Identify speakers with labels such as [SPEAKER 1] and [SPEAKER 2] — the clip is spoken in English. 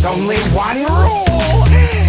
[SPEAKER 1] There's only one rule.